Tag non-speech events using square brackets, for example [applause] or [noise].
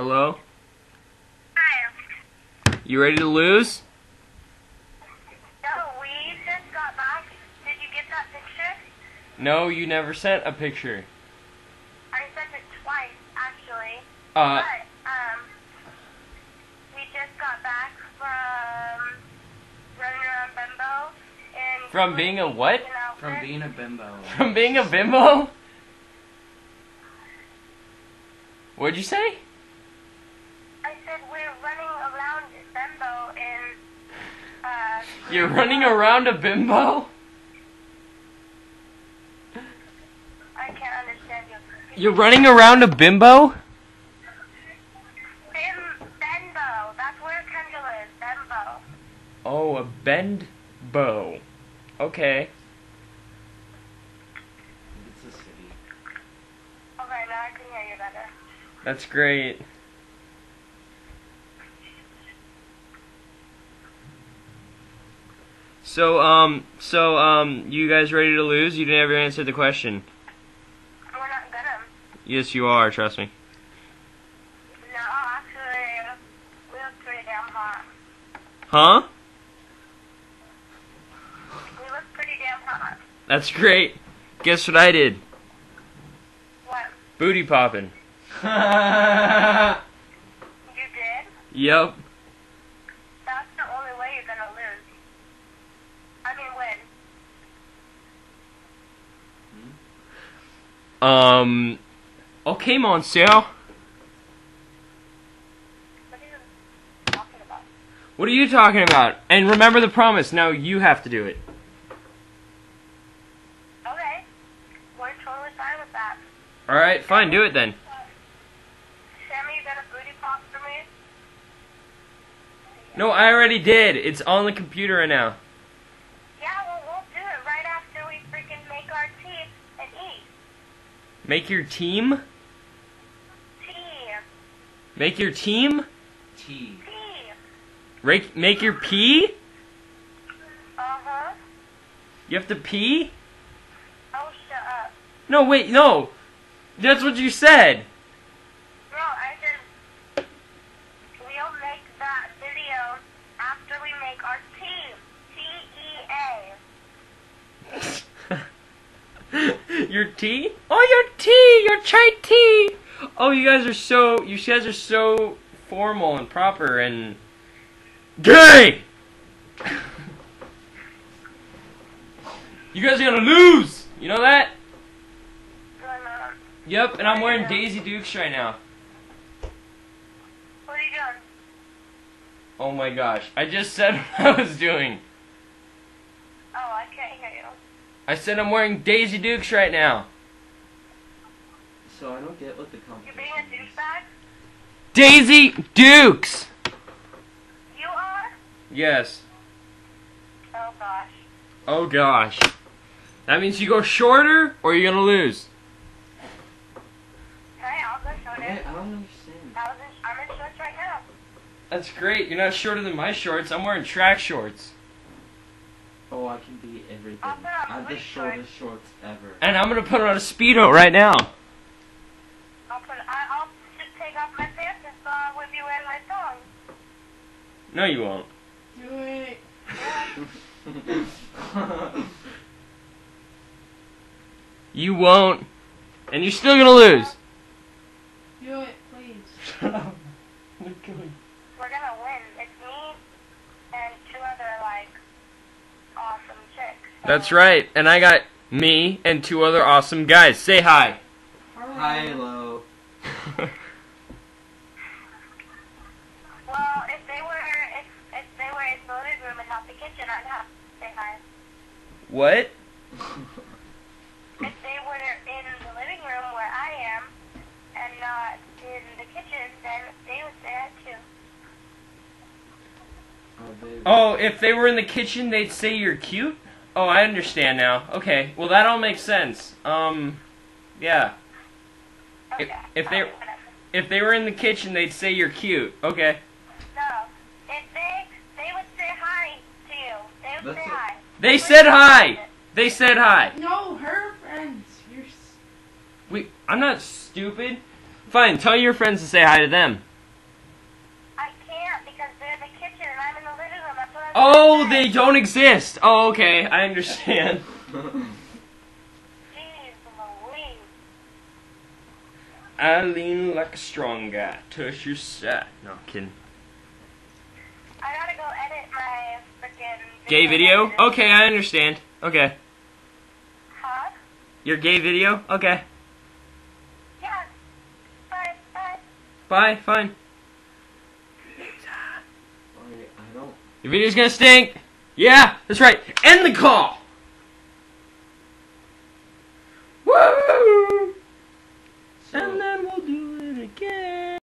Hello? Hi. You ready to lose? No, we just got back. Did you get that picture? No, you never sent a picture. I sent it twice, actually. Uh, but, um, we just got back from running around Bimbo. And From being a what? From being a bimbo. from being a bimbo? [laughs] What'd you say? I said we're running around Bimbo and, uh... You're running around a bimbo? I can't understand you. You're running around a bimbo? Bim, Benbo. That's where Kendall is. Benbo. Oh, a bend bow. Okay. It's a city. Okay, now I can hear you better. That's great. So, um, so, um, you guys ready to lose? You never answered the question. We're not gonna. Yes, you are, trust me. No, actually, we look pretty damn hot. Huh? We look pretty damn hot. That's great. Guess what I did? What? Booty popping. [laughs] You did? Yep. That's the only way you're gonna lose. I mean, win. Um, okay, Monsieur. What are you talking about? What are you talking about? And remember the promise. Now you have to do it. Okay. We're totally fine with that. Alright, fine, do it then. Sammy, you got a booty pop for me? No, I already did. It's on the computer right now. Yeah, well, we'll do it right after we freaking make our tea and eat. Make your team? Tea. Make your team? T. Tea. Rake, make your pee? Uh-huh. You have to pee? Oh, shut up. No, wait, no. That's what you said. No, I said we'll make that video after we make our team. T-E-A. Your tea? Oh, your tea! Your chai tea! Oh, you guys are so, you guys are so formal and proper and gay! [laughs] you guys are gonna lose! You know that? Yep, and I'm wearing Daisy Dukes right now. what are you doing? Oh my gosh, I just said [laughs] what I was doing. Oh, I can't hear you. I said I'm wearing Daisy Dukes right now. So I don't get what the You're being a is. douchebag? Daisy Dukes! You are? Yes. Oh, gosh. Oh gosh. That means you go shorter or you're gonna lose. Hey, I'll go show Wait, it. I don't understand. I was in, I'm in shorts right now. That's great. You're not shorter than my shorts. I'm wearing track shorts. Oh, I can be everything. I'll put on I have the booty shorts. shortest shorts ever. And I'm gonna put on a Speedo right now. I'll put, I, I'll just take off my pants and uh, with you wearing my thong. No, you won't. Do it. [laughs] You won't. And you're still gonna lose. Do it, please. Shut up. [laughs] We're gonna win. It's me and two other, like, awesome chicks. So- That's right. And I got me and two other awesome guys. Say hi. Hi, hello. Well, if they were, if, if they were in the living room and not the kitchen, I'd have to say hi. What? If they were in the living room where I am and not in the kitchen, then they would say hi too. Oh, baby. Oh, if they were in the kitchen, they'd say you're cute? Oh, I understand now. Okay. Well, that all makes sense. Um, yeah. If- Okay. if they- If they were in the kitchen, they'd say you're cute. Okay. No. If they, they would say hi to you. They would That's say a- hi. They said hi. They said hi. No, her friends. You're. s- Wait, I'm not stupid. Fine, tell your friends to say hi to them. Oh, they don't exist. Oh, okay, I understand. [laughs] I lean like a strong guy. Tush your side. No, I'm kidding. I gotta go edit my frickin' Gay video? editor. Okay, I understand. Okay. Huh? Your gay video? Okay. Yeah. Bye, bye. Bye, fine. Alright, I don't. Your video's gonna stink. Yeah, that's right. End the call.